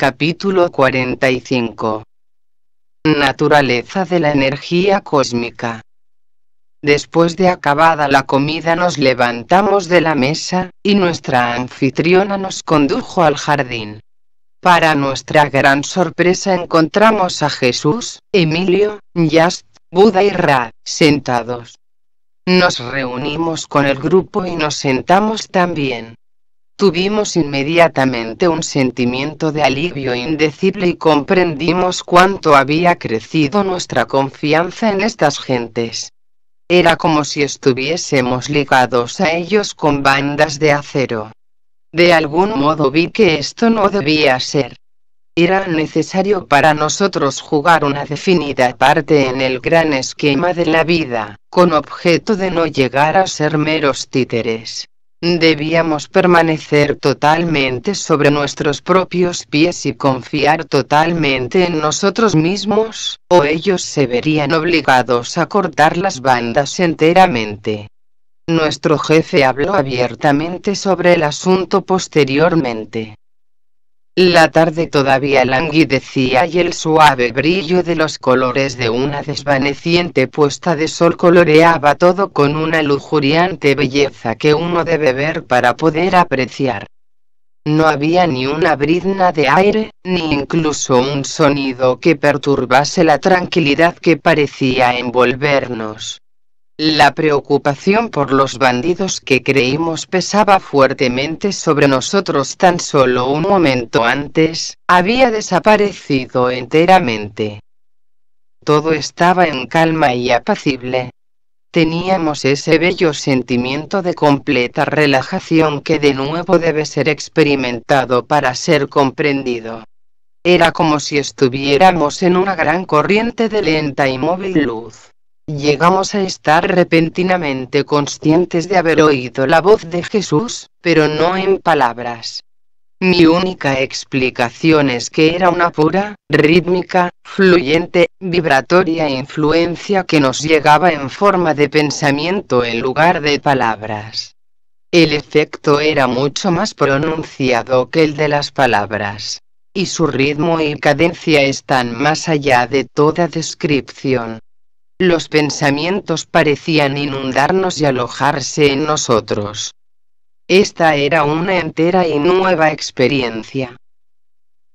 Capítulo 45 Naturaleza de la energía cósmica Después de acabada la comida nos levantamos de la mesa, y nuestra anfitriona nos condujo al jardín. Para nuestra gran sorpresa encontramos a Jesús, Emilio, Yast, Buda y Ra, sentados. Nos reunimos con el grupo y nos sentamos también. Tuvimos inmediatamente un sentimiento de alivio indecible y comprendimos cuánto había crecido nuestra confianza en estas gentes. Era como si estuviésemos ligados a ellos con bandas de acero. De algún modo vi que esto no debía ser. Era necesario para nosotros jugar una definida parte en el gran esquema de la vida, con objeto de no llegar a ser meros títeres. Debíamos permanecer totalmente sobre nuestros propios pies y confiar totalmente en nosotros mismos, o ellos se verían obligados a cortar las bandas enteramente. Nuestro jefe habló abiertamente sobre el asunto posteriormente. La tarde todavía languidecía y el suave brillo de los colores de una desvaneciente puesta de sol coloreaba todo con una lujuriante belleza que uno debe ver para poder apreciar. No había ni una brizna de aire, ni incluso un sonido que perturbase la tranquilidad que parecía envolvernos. La preocupación por los bandidos que creímos pesaba fuertemente sobre nosotros tan solo un momento antes, había desaparecido enteramente. Todo estaba en calma y apacible. Teníamos ese bello sentimiento de completa relajación que de nuevo debe ser experimentado para ser comprendido. Era como si estuviéramos en una gran corriente de lenta y móvil luz. Llegamos a estar repentinamente conscientes de haber oído la voz de Jesús, pero no en palabras. Mi única explicación es que era una pura, rítmica, fluyente, vibratoria influencia que nos llegaba en forma de pensamiento en lugar de palabras. El efecto era mucho más pronunciado que el de las palabras. Y su ritmo y cadencia están más allá de toda descripción. Los pensamientos parecían inundarnos y alojarse en nosotros. Esta era una entera y nueva experiencia.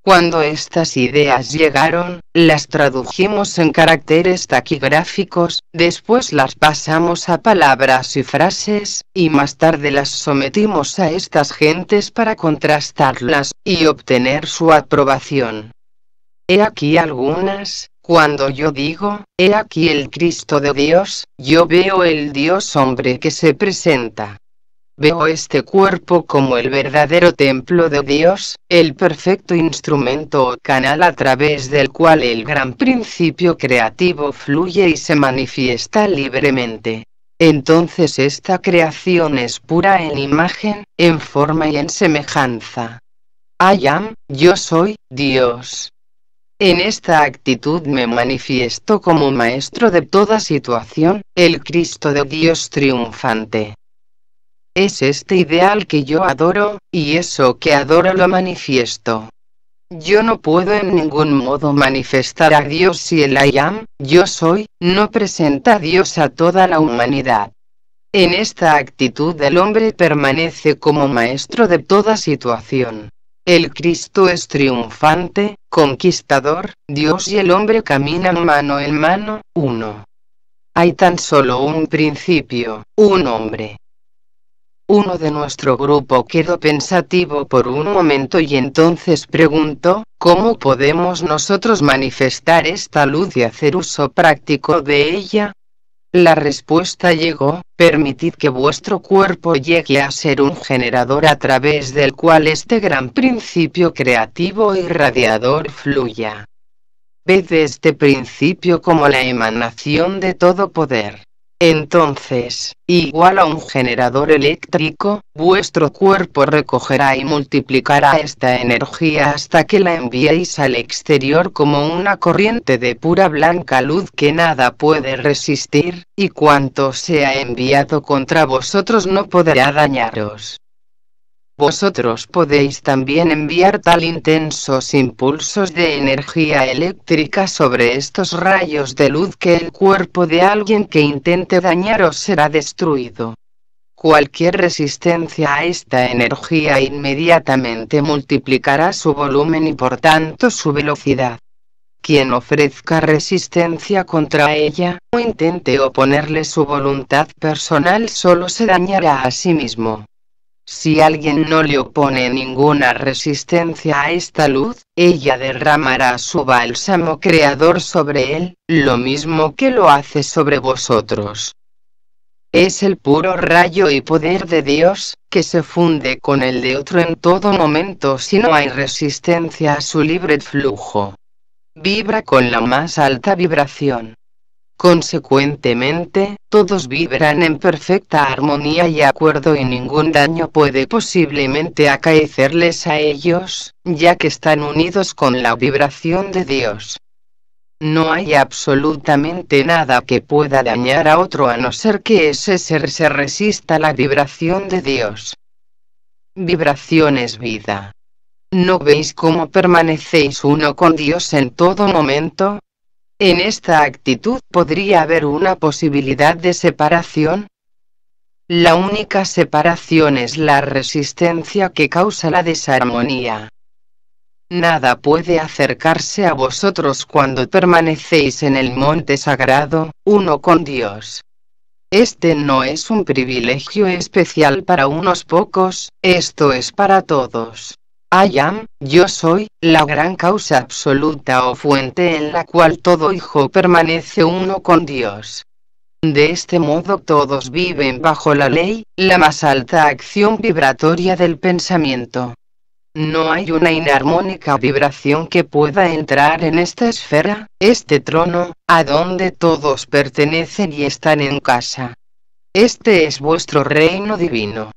Cuando estas ideas llegaron, las tradujimos en caracteres taquigráficos, después las pasamos a palabras y frases, y más tarde las sometimos a estas gentes para contrastarlas, y obtener su aprobación. He aquí algunas, cuando yo digo, he aquí el Cristo de Dios, yo veo el Dios hombre que se presenta. Veo este cuerpo como el verdadero templo de Dios, el perfecto instrumento o canal a través del cual el gran principio creativo fluye y se manifiesta libremente. Entonces esta creación es pura en imagen, en forma y en semejanza. I am, yo soy, Dios. En esta actitud me manifiesto como maestro de toda situación, el Cristo de Dios triunfante. Es este ideal que yo adoro, y eso que adoro lo manifiesto. Yo no puedo en ningún modo manifestar a Dios si el I am, yo soy, no presenta a Dios a toda la humanidad. En esta actitud el hombre permanece como maestro de toda situación. El Cristo es triunfante, conquistador, Dios y el hombre caminan mano en mano, uno. Hay tan solo un principio, un hombre. Uno de nuestro grupo quedó pensativo por un momento y entonces preguntó, ¿cómo podemos nosotros manifestar esta luz y hacer uso práctico de ella? La respuesta llegó, permitid que vuestro cuerpo llegue a ser un generador a través del cual este gran principio creativo y radiador fluya. Ved este principio como la emanación de todo poder. Entonces, igual a un generador eléctrico, vuestro cuerpo recogerá y multiplicará esta energía hasta que la enviéis al exterior como una corriente de pura blanca luz que nada puede resistir, y cuanto sea enviado contra vosotros no podrá dañaros. Vosotros podéis también enviar tal intensos impulsos de energía eléctrica sobre estos rayos de luz que el cuerpo de alguien que intente dañaros será destruido. Cualquier resistencia a esta energía inmediatamente multiplicará su volumen y por tanto su velocidad. Quien ofrezca resistencia contra ella, o intente oponerle su voluntad personal solo se dañará a sí mismo. Si alguien no le opone ninguna resistencia a esta luz, ella derramará su bálsamo creador sobre él, lo mismo que lo hace sobre vosotros es el puro rayo y poder de Dios, que se funde con el de otro en todo momento si no hay resistencia a su libre flujo. Vibra con la más alta vibración. Consecuentemente, todos vibran en perfecta armonía y acuerdo y ningún daño puede posiblemente acaecerles a ellos, ya que están unidos con la vibración de Dios. No hay absolutamente nada que pueda dañar a otro a no ser que ese ser se resista a la vibración de Dios. Vibración es vida. ¿No veis cómo permanecéis uno con Dios en todo momento? En esta actitud podría haber una posibilidad de separación. La única separación es la resistencia que causa la desarmonía. Nada puede acercarse a vosotros cuando permanecéis en el monte sagrado, uno con Dios. Este no es un privilegio especial para unos pocos, esto es para todos. I am, yo soy, la gran causa absoluta o fuente en la cual todo hijo permanece uno con Dios. De este modo todos viven bajo la ley, la más alta acción vibratoria del pensamiento. No hay una inarmónica vibración que pueda entrar en esta esfera, este trono, a donde todos pertenecen y están en casa. Este es vuestro reino divino.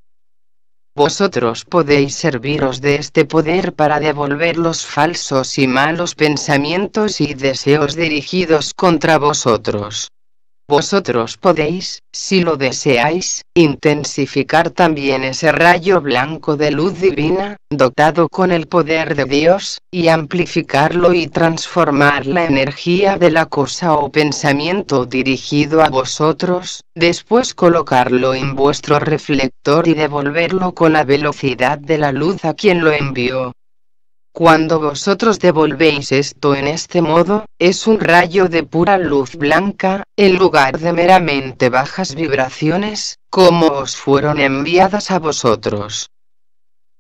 Vosotros podéis serviros de este poder para devolver los falsos y malos pensamientos y deseos dirigidos contra vosotros. Vosotros podéis, si lo deseáis, intensificar también ese rayo blanco de luz divina, dotado con el poder de Dios, y amplificarlo y transformar la energía de la cosa o pensamiento dirigido a vosotros, después colocarlo en vuestro reflector y devolverlo con la velocidad de la luz a quien lo envió. Cuando vosotros devolvéis esto en este modo, es un rayo de pura luz blanca, en lugar de meramente bajas vibraciones, como os fueron enviadas a vosotros.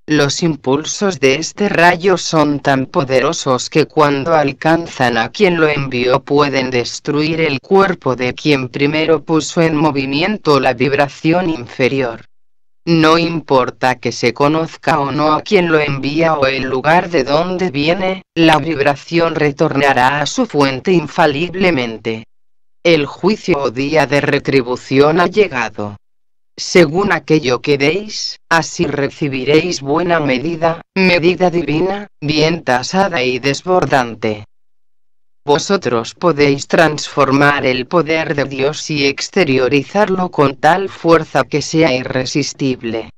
Los impulsos de este rayo son tan poderosos que cuando alcanzan a quien lo envió pueden destruir el cuerpo de quien primero puso en movimiento la vibración inferior. No importa que se conozca o no a quien lo envía o el lugar de donde viene, la vibración retornará a su fuente infaliblemente. El juicio o día de retribución ha llegado. Según aquello que deis, así recibiréis buena medida, medida divina, bien tasada y desbordante. Vosotros podéis transformar el poder de Dios y exteriorizarlo con tal fuerza que sea irresistible.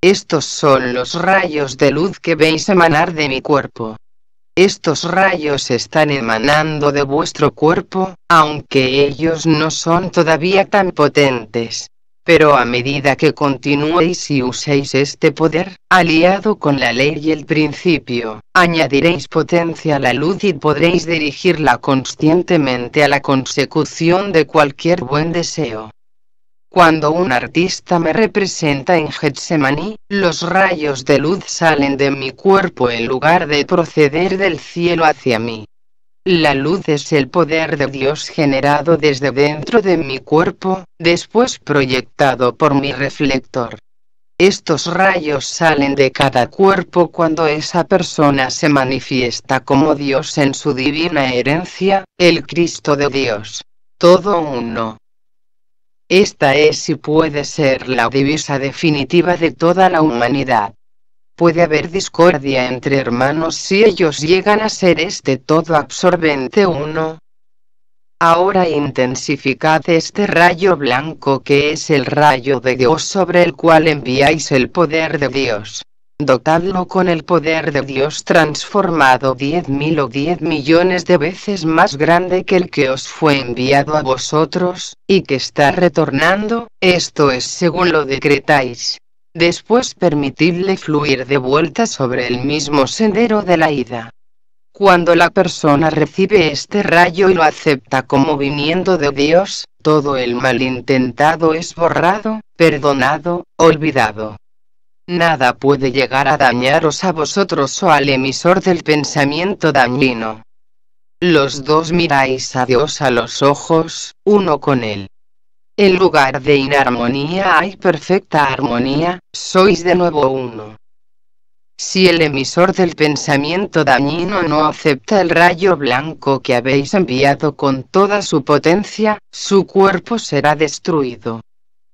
Estos son los rayos de luz que veis emanar de mi cuerpo. Estos rayos están emanando de vuestro cuerpo, aunque ellos no son todavía tan potentes. Pero a medida que continuéis y uséis este poder, aliado con la ley y el principio, añadiréis potencia a la luz y podréis dirigirla conscientemente a la consecución de cualquier buen deseo. Cuando un artista me representa en Getsemaní, los rayos de luz salen de mi cuerpo en lugar de proceder del cielo hacia mí. La luz es el poder de Dios generado desde dentro de mi cuerpo, después proyectado por mi reflector. Estos rayos salen de cada cuerpo cuando esa persona se manifiesta como Dios en su divina herencia, el Cristo de Dios. Todo uno. Esta es y puede ser la divisa definitiva de toda la humanidad. Puede haber discordia entre hermanos si ellos llegan a ser este todo absorbente uno. Ahora intensificad este rayo blanco que es el rayo de Dios sobre el cual enviáis el poder de Dios. dotadlo con el poder de Dios transformado diez mil o diez millones de veces más grande que el que os fue enviado a vosotros, y que está retornando, esto es según lo decretáis. Después permitidle fluir de vuelta sobre el mismo sendero de la ida. Cuando la persona recibe este rayo y lo acepta como viniendo de Dios, todo el mal intentado es borrado, perdonado, olvidado. Nada puede llegar a dañaros a vosotros o al emisor del pensamiento dañino. Los dos miráis a Dios a los ojos, uno con él. En lugar de inarmonía hay perfecta armonía, sois de nuevo uno. Si el emisor del pensamiento dañino no acepta el rayo blanco que habéis enviado con toda su potencia, su cuerpo será destruido.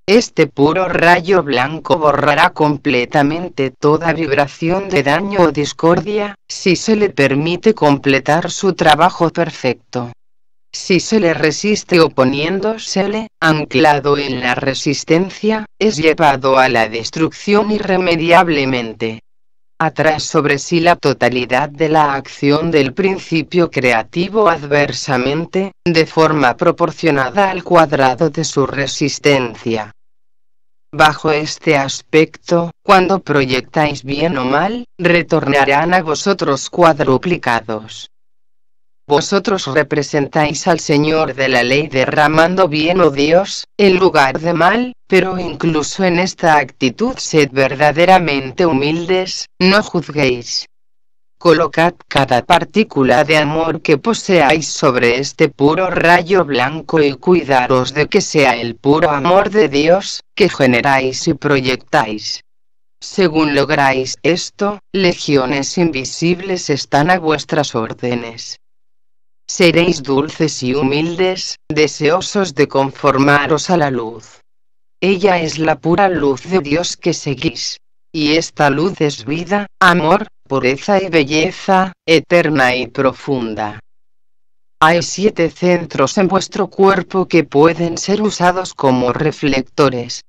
Este puro rayo blanco borrará completamente toda vibración de daño o discordia, si se le permite completar su trabajo perfecto. Si se le resiste oponiéndosele, anclado en la resistencia, es llevado a la destrucción irremediablemente. Atrás sobre sí la totalidad de la acción del principio creativo adversamente, de forma proporcionada al cuadrado de su resistencia. Bajo este aspecto, cuando proyectáis bien o mal, retornarán a vosotros cuadruplicados. Vosotros representáis al Señor de la ley derramando bien o Dios, en lugar de mal, pero incluso en esta actitud sed verdaderamente humildes, no juzguéis. Colocad cada partícula de amor que poseáis sobre este puro rayo blanco y cuidaros de que sea el puro amor de Dios, que generáis y proyectáis. Según lográis esto, legiones invisibles están a vuestras órdenes. Seréis dulces y humildes, deseosos de conformaros a la luz. Ella es la pura luz de Dios que seguís. Y esta luz es vida, amor, pureza y belleza, eterna y profunda. Hay siete centros en vuestro cuerpo que pueden ser usados como reflectores.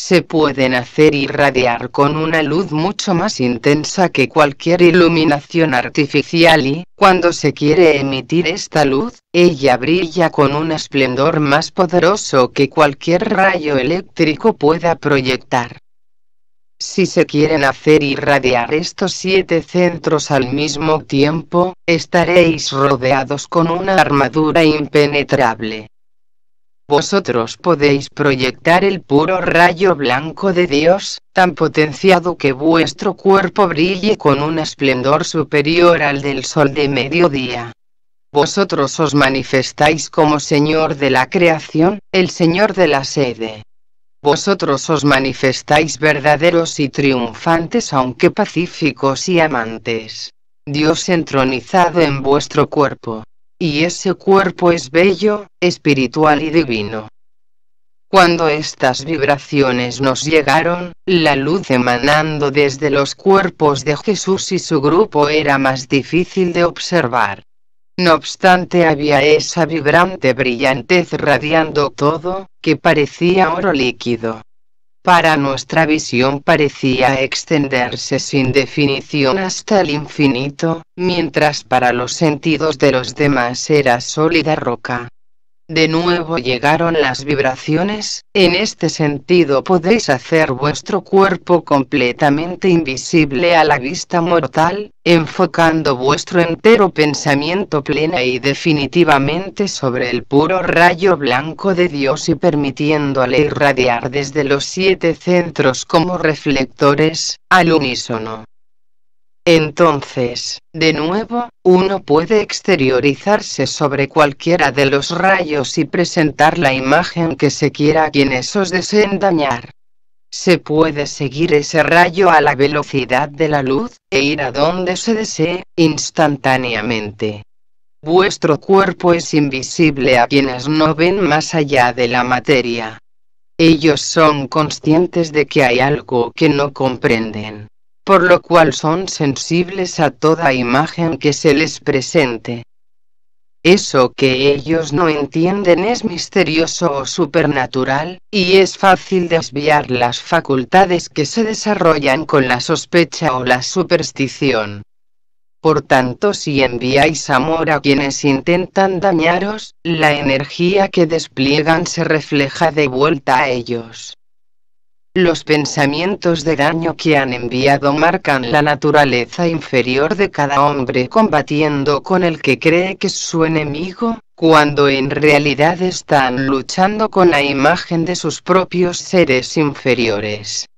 Se pueden hacer irradiar con una luz mucho más intensa que cualquier iluminación artificial y, cuando se quiere emitir esta luz, ella brilla con un esplendor más poderoso que cualquier rayo eléctrico pueda proyectar. Si se quieren hacer irradiar estos siete centros al mismo tiempo, estaréis rodeados con una armadura impenetrable. Vosotros podéis proyectar el puro rayo blanco de Dios, tan potenciado que vuestro cuerpo brille con un esplendor superior al del sol de mediodía. Vosotros os manifestáis como Señor de la creación, el Señor de la sede. Vosotros os manifestáis verdaderos y triunfantes aunque pacíficos y amantes. Dios entronizado en vuestro cuerpo. Y ese cuerpo es bello, espiritual y divino. Cuando estas vibraciones nos llegaron, la luz emanando desde los cuerpos de Jesús y su grupo era más difícil de observar. No obstante había esa vibrante brillantez radiando todo, que parecía oro líquido. Para nuestra visión parecía extenderse sin definición hasta el infinito, mientras para los sentidos de los demás era sólida roca. De nuevo llegaron las vibraciones, en este sentido podéis hacer vuestro cuerpo completamente invisible a la vista mortal, enfocando vuestro entero pensamiento plena y definitivamente sobre el puro rayo blanco de Dios y permitiéndole irradiar desde los siete centros como reflectores, al unísono. Entonces, de nuevo, uno puede exteriorizarse sobre cualquiera de los rayos y presentar la imagen que se quiera a quienes os deseen dañar. Se puede seguir ese rayo a la velocidad de la luz, e ir a donde se desee, instantáneamente. Vuestro cuerpo es invisible a quienes no ven más allá de la materia. Ellos son conscientes de que hay algo que no comprenden por lo cual son sensibles a toda imagen que se les presente. Eso que ellos no entienden es misterioso o supernatural, y es fácil desviar las facultades que se desarrollan con la sospecha o la superstición. Por tanto, si enviáis amor a quienes intentan dañaros, la energía que despliegan se refleja de vuelta a ellos. Los pensamientos de daño que han enviado marcan la naturaleza inferior de cada hombre combatiendo con el que cree que es su enemigo, cuando en realidad están luchando con la imagen de sus propios seres inferiores.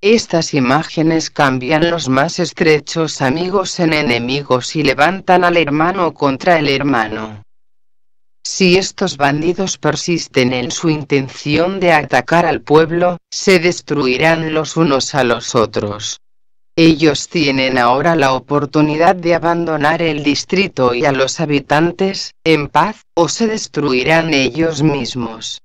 Estas imágenes cambian los más estrechos amigos en enemigos y levantan al hermano contra el hermano. Si estos bandidos persisten en su intención de atacar al pueblo, se destruirán los unos a los otros. Ellos tienen ahora la oportunidad de abandonar el distrito y a los habitantes, en paz, o se destruirán ellos mismos.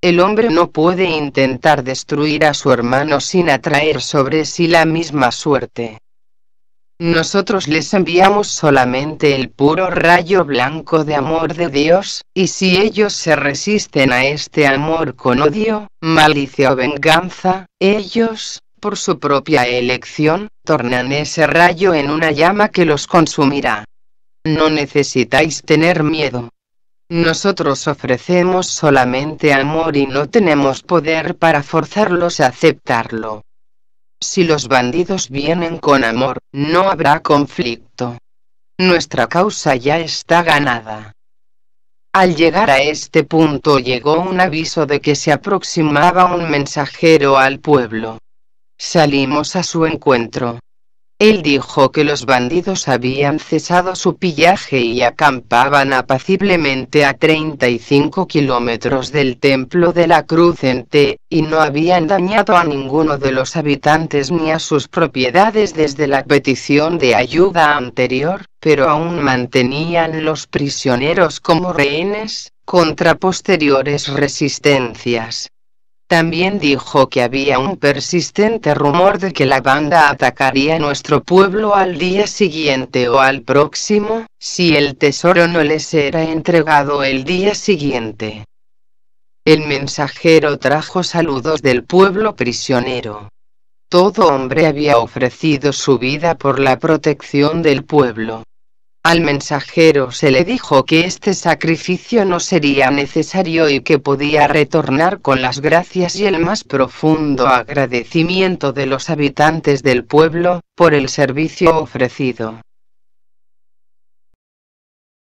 El hombre no puede intentar destruir a su hermano sin atraer sobre sí la misma suerte. Nosotros les enviamos solamente el puro rayo blanco de amor de Dios, y si ellos se resisten a este amor con odio, malicia o venganza, ellos, por su propia elección, tornan ese rayo en una llama que los consumirá. No necesitáis tener miedo. Nosotros ofrecemos solamente amor y no tenemos poder para forzarlos a aceptarlo. Si los bandidos vienen con amor, no habrá conflicto. Nuestra causa ya está ganada. Al llegar a este punto llegó un aviso de que se aproximaba un mensajero al pueblo. Salimos a su encuentro. Él dijo que los bandidos habían cesado su pillaje y acampaban apaciblemente a 35 kilómetros del templo de la Cruz en T, y no habían dañado a ninguno de los habitantes ni a sus propiedades desde la petición de ayuda anterior, pero aún mantenían los prisioneros como rehenes, contra posteriores resistencias. También dijo que había un persistente rumor de que la banda atacaría nuestro pueblo al día siguiente o al próximo, si el tesoro no les era entregado el día siguiente. El mensajero trajo saludos del pueblo prisionero. Todo hombre había ofrecido su vida por la protección del pueblo. Al mensajero se le dijo que este sacrificio no sería necesario y que podía retornar con las gracias y el más profundo agradecimiento de los habitantes del pueblo, por el servicio ofrecido.